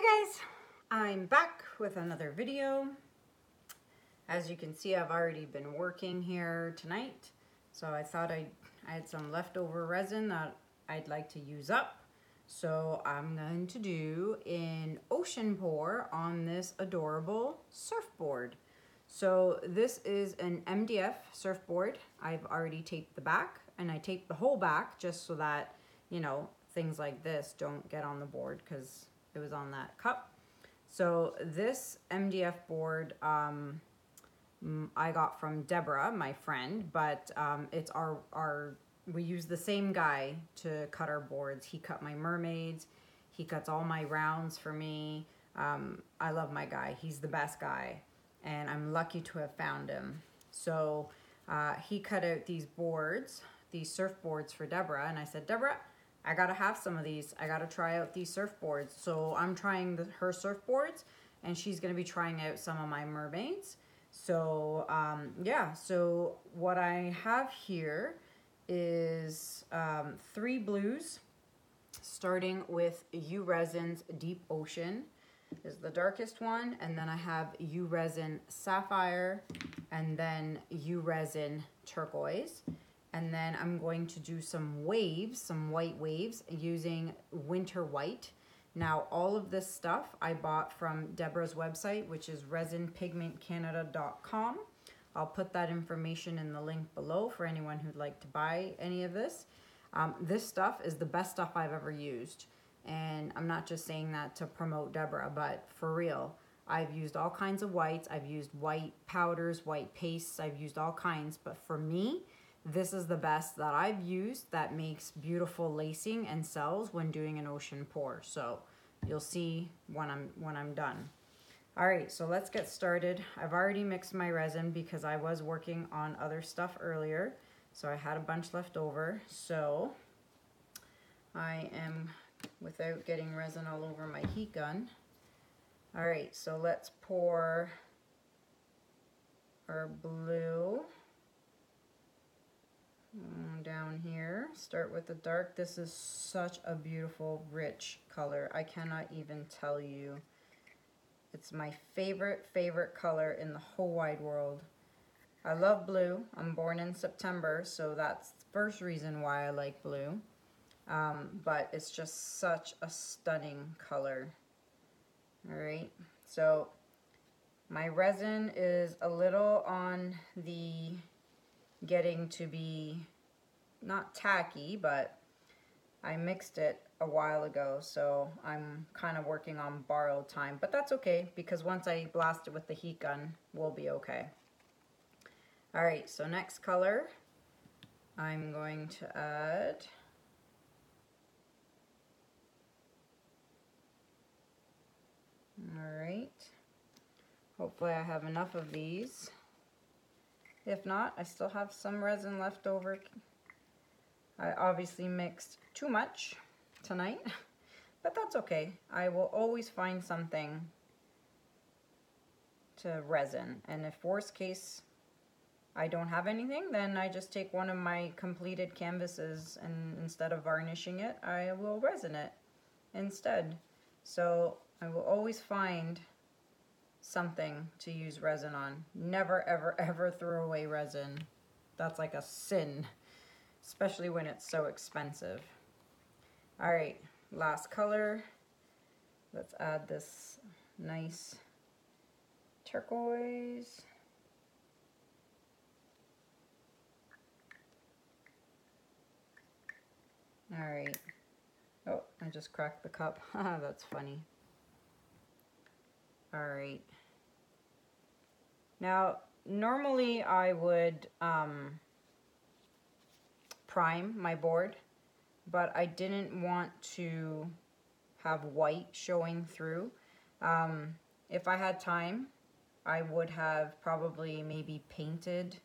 Hey guys, I'm back with another video. As you can see, I've already been working here tonight. So I thought I'd, I had some leftover resin that I'd like to use up. So I'm going to do an ocean pour on this adorable surfboard. So this is an MDF surfboard. I've already taped the back and I taped the whole back just so that, you know, things like this don't get on the board because it was on that cup. So this MDF board um, I got from Deborah, my friend, but um, it's our, our, we use the same guy to cut our boards. He cut my mermaids. He cuts all my rounds for me. Um, I love my guy. He's the best guy. And I'm lucky to have found him. So uh, he cut out these boards, these surfboards for Deborah. And I said, Deborah, I gotta have some of these. I gotta try out these surfboards. So I'm trying the, her surfboards and she's gonna be trying out some of my mermaids. So um, yeah, so what I have here is um, three blues, starting with U Resin's Deep Ocean is the darkest one, and then I have U Resin Sapphire, and then U Resin Turquoise. And then I'm going to do some waves, some white waves using Winter White. Now, all of this stuff I bought from Deborah's website, which is resinpigmentcanada.com. I'll put that information in the link below for anyone who'd like to buy any of this. Um, this stuff is the best stuff I've ever used. And I'm not just saying that to promote Deborah, but for real. I've used all kinds of whites. I've used white powders, white pastes. I've used all kinds. But for me, this is the best that I've used that makes beautiful lacing and cells when doing an ocean pour. So you'll see when I'm, when I'm done. All right, so let's get started. I've already mixed my resin because I was working on other stuff earlier. So I had a bunch left over. So I am, without getting resin all over my heat gun. All right, so let's pour our blue. Mm, down here, start with the dark. This is such a beautiful, rich color. I cannot even tell you. It's my favorite, favorite color in the whole wide world. I love blue. I'm born in September, so that's the first reason why I like blue. Um, but it's just such a stunning color. All right, so my resin is a little on the getting to be not tacky, but I mixed it a while ago, so I'm kind of working on borrowed time. But that's okay, because once I blast it with the heat gun, we'll be okay. All right, so next color, I'm going to add All right. Hopefully I have enough of these. If not, I still have some resin left over. I obviously mixed too much tonight, but that's okay. I will always find something to resin. And if worst case, I don't have anything, then I just take one of my completed canvases and instead of varnishing it, I will resin it instead. So I will always find something to use resin on. Never, ever, ever throw away resin. That's like a sin, especially when it's so expensive. All right, last color. Let's add this nice turquoise. All right. Oh, I just cracked the cup. That's funny. All right. Now, normally I would um, prime my board, but I didn't want to have white showing through. Um, if I had time, I would have probably maybe painted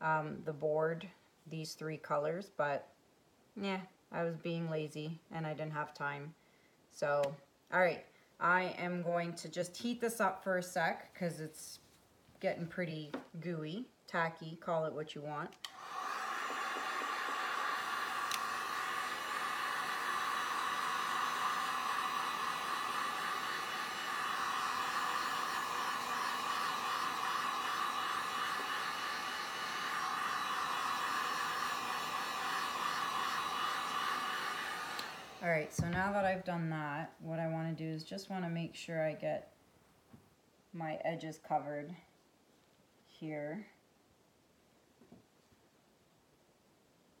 um, the board these three colors, but yeah, I was being lazy and I didn't have time. So, all right, I am going to just heat this up for a sec because it's getting pretty gooey, tacky, call it what you want. All right, so now that I've done that, what I want to do is just want to make sure I get my edges covered here.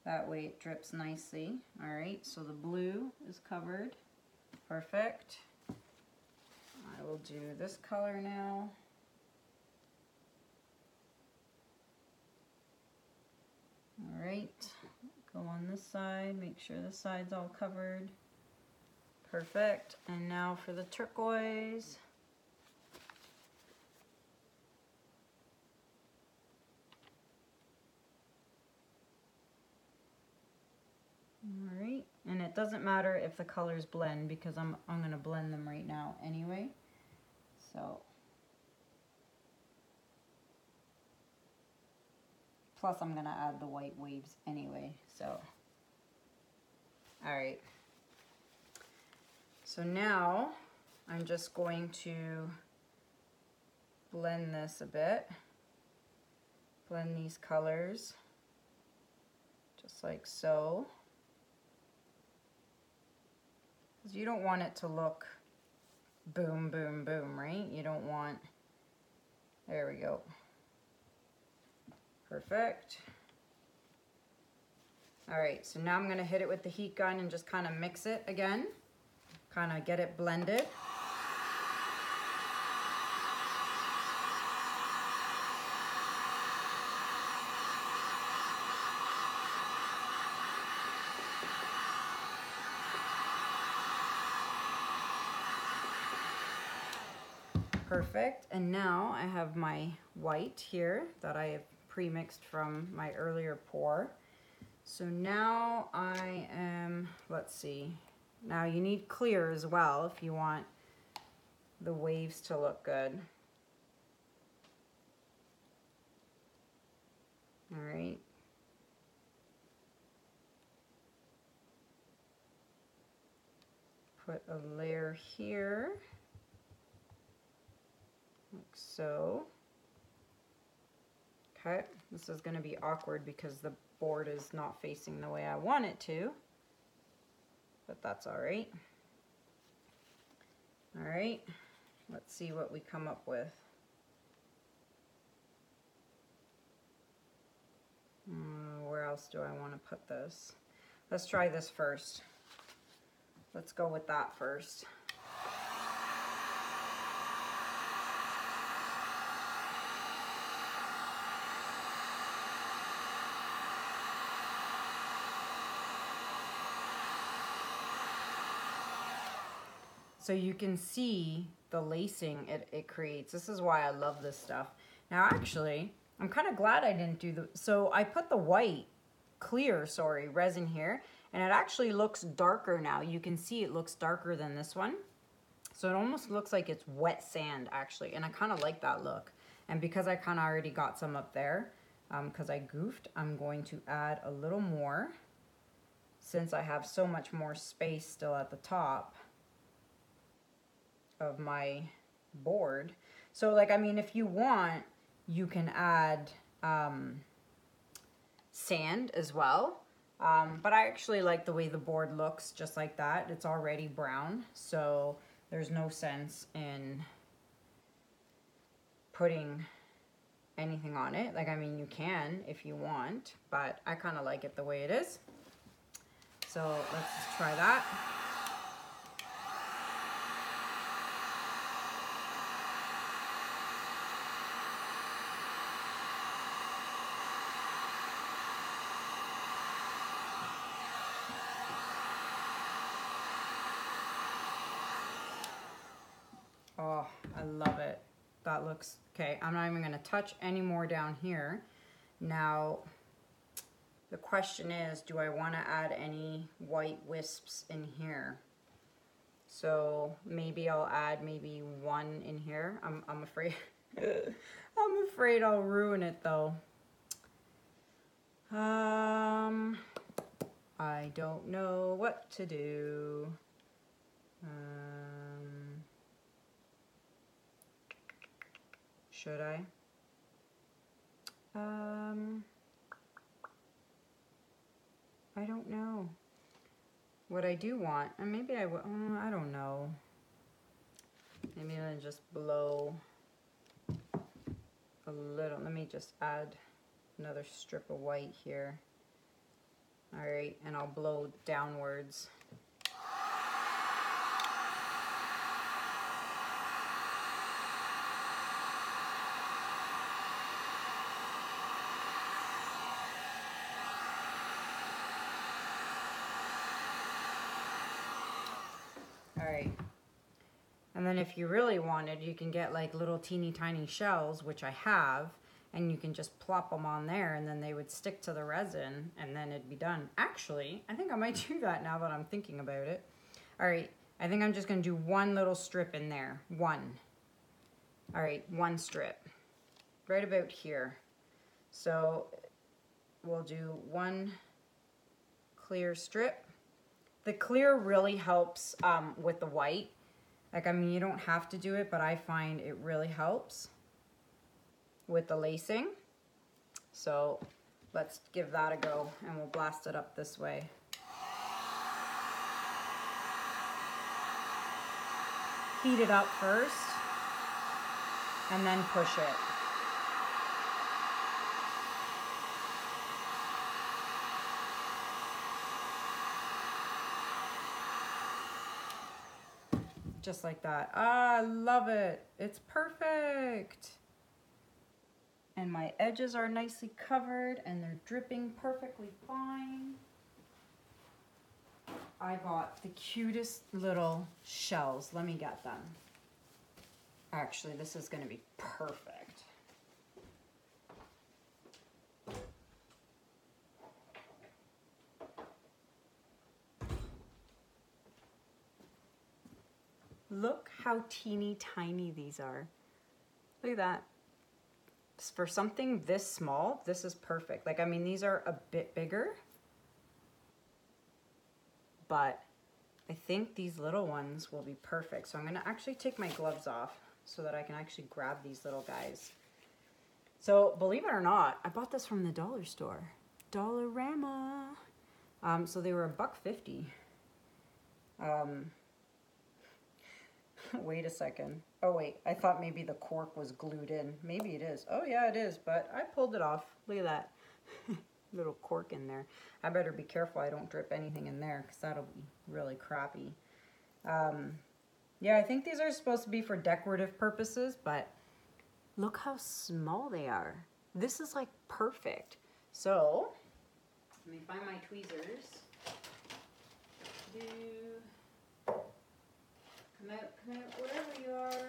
That way it drips nicely. All right, so the blue is covered. Perfect. I will do this color now. All right, go on this side, make sure the side's all covered. Perfect. And now for the turquoise. All right, and it doesn't matter if the colors blend because I'm, I'm gonna blend them right now anyway. So, plus I'm gonna add the white waves anyway, so. All right. So now I'm just going to blend this a bit. Blend these colors just like so. Because you don't want it to look boom, boom, boom, right? You don't want, there we go. Perfect. All right, so now I'm gonna hit it with the heat gun and just kind of mix it again. Kind of get it blended. Perfect. And now I have my white here that I have pre-mixed from my earlier pour. So now I am, let's see, now you need clear as well if you want the waves to look good. All right. Put a layer here so. Okay, this is going to be awkward because the board is not facing the way I want it to, but that's all right. All right, let's see what we come up with. Uh, where else do I want to put this? Let's try this first. Let's go with that first. So you can see the lacing it, it creates. This is why I love this stuff. Now actually, I'm kind of glad I didn't do the, so I put the white, clear, sorry, resin here, and it actually looks darker now. You can see it looks darker than this one. So it almost looks like it's wet sand actually, and I kind of like that look. And because I kind of already got some up there, because um, I goofed, I'm going to add a little more since I have so much more space still at the top of my board. So like, I mean, if you want, you can add um, sand as well. Um, but I actually like the way the board looks just like that. It's already brown, so there's no sense in putting anything on it. Like, I mean, you can if you want, but I kind of like it the way it is. So let's try that. Oh, I love it. That looks, okay, I'm not even gonna touch any more down here. Now, the question is, do I wanna add any white wisps in here? So maybe I'll add maybe one in here. I'm, I'm afraid, I'm afraid I'll ruin it though. Um, I don't know what to do. Um, should I? Um, I don't know. what I do want, and maybe I, oh, I don't know. Maybe I'll just blow a little. Let me just add another strip of white here. All right, and I'll blow downwards. All right. And then if you really wanted, you can get like little teeny tiny shells, which I have, and you can just plop them on there and then they would stick to the resin and then it'd be done. Actually, I think I might do that now that I'm thinking about it. All right, I think I'm just gonna do one little strip in there, one. All right, one strip, right about here. So we'll do one clear strip. The clear really helps um, with the white like, I mean, you don't have to do it, but I find it really helps with the lacing. So let's give that a go and we'll blast it up this way. Heat it up first and then push it. Just like that. Ah, I love it. It's perfect. And my edges are nicely covered and they're dripping perfectly fine. I bought the cutest little shells. Let me get them. Actually, this is gonna be perfect. Look how teeny tiny these are. Look at that. For something this small, this is perfect. Like, I mean, these are a bit bigger, but I think these little ones will be perfect. So I'm gonna actually take my gloves off so that I can actually grab these little guys. So believe it or not, I bought this from the dollar store, Dollarama. Um, so they were a buck fifty. Um, wait a second. Oh wait, I thought maybe the cork was glued in. Maybe it is. Oh yeah, it is, but I pulled it off. Look at that little cork in there. I better be careful I don't drip anything in there because that'll be really crappy. Um, yeah, I think these are supposed to be for decorative purposes, but look how small they are. This is like perfect. So, let me find my tweezers. Do Come out, wherever you are.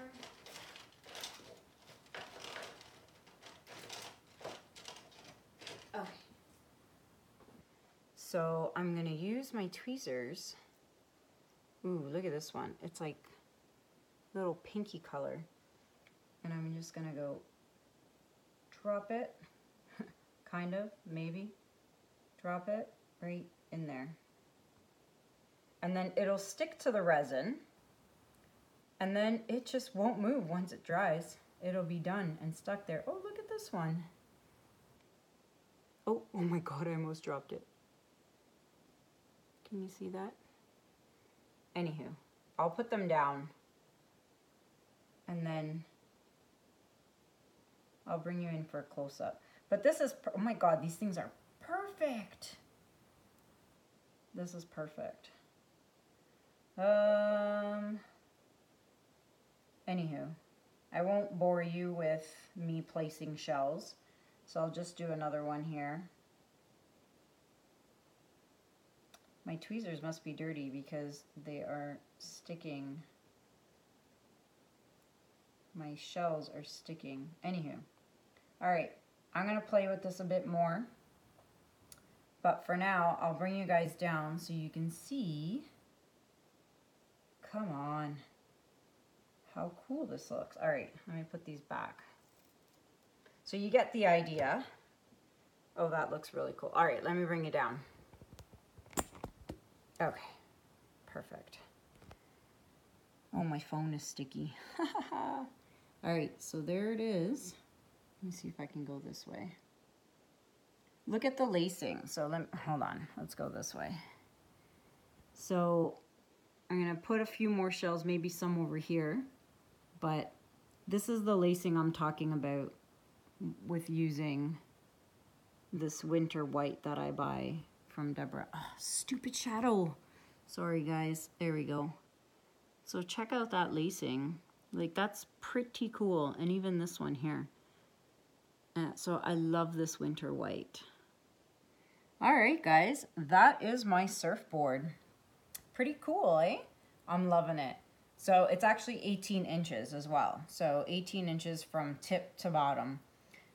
Okay. So I'm gonna use my tweezers. Ooh, look at this one. It's like little pinky color. And I'm just gonna go drop it, kind of, maybe. Drop it right in there. And then it'll stick to the resin and then it just won't move once it dries. It'll be done and stuck there. Oh, look at this one. Oh, oh my God, I almost dropped it. Can you see that? Anywho, I'll put them down and then I'll bring you in for a close-up. But this is, oh my God, these things are perfect. This is perfect. Um... Anywho, I won't bore you with me placing shells, so I'll just do another one here. My tweezers must be dirty because they are sticking. My shells are sticking. Anywho, alright, I'm going to play with this a bit more. But for now, I'll bring you guys down so you can see. Come on how cool this looks. All right, let me put these back. So you get the idea. Oh, that looks really cool. All right, let me bring you down. Okay, perfect. Oh, my phone is sticky. All right, so there it is. Let me see if I can go this way. Look at the lacing. So let me, hold on, let's go this way. So I'm gonna put a few more shells, maybe some over here, but this is the lacing I'm talking about with using this winter white that I buy from Deborah. Oh, stupid shadow. Sorry guys, there we go. So check out that lacing. Like that's pretty cool. And even this one here. Uh, so I love this winter white. All right, guys, that is my surfboard. Pretty cool, eh? I'm loving it. So it's actually 18 inches as well. So 18 inches from tip to bottom.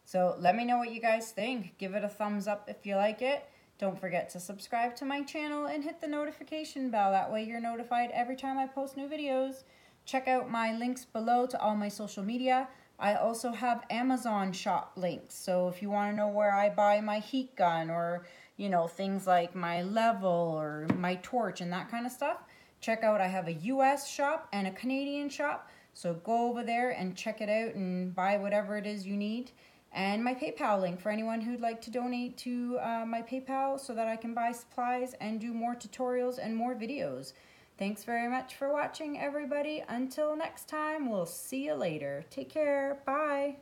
So let me know what you guys think. Give it a thumbs up if you like it. Don't forget to subscribe to my channel and hit the notification bell. That way you're notified every time I post new videos. Check out my links below to all my social media. I also have Amazon shop links. So if you want to know where I buy my heat gun or, you know, things like my level or my torch and that kind of stuff, check out I have a US shop and a Canadian shop. So go over there and check it out and buy whatever it is you need and my PayPal link for anyone who'd like to donate to uh, my PayPal so that I can buy supplies and do more tutorials and more videos. Thanks very much for watching, everybody. Until next time, we'll see you later. Take care. Bye.